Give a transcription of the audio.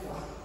God.